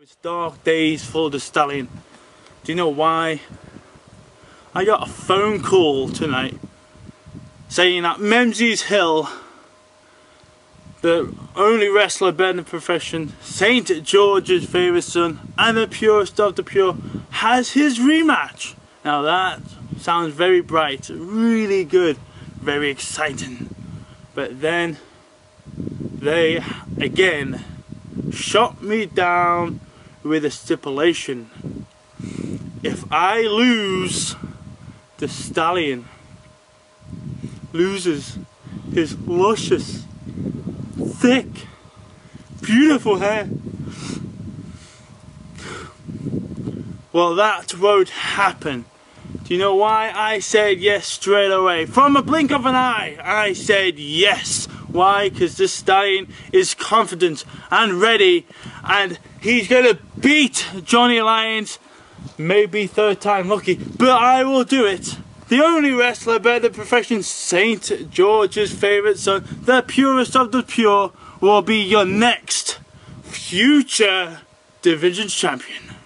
It's dark days for the Stallyon. Do you know why? I got a phone call tonight saying that Menzieshill, the only wrestler better in the profession, St. George's favourite son, and the purest of the pure, has his rematch. Now that sounds very bright, really good, very exciting. But then they again shot me down with a stipulation. If I lose, the Stallyon loses his luscious, thick, beautiful hair. Well, that won't happen. Do you know why I said yes straight away? From a blink of an eye, I said yes. Why? Because this stallion is confident and ready, and he's gonna beat Johnny Lyons. Maybe third time lucky, but I will do it. The only wrestler better than profession, St. George's favourite son, the purest of the pure, will be your next future division champion.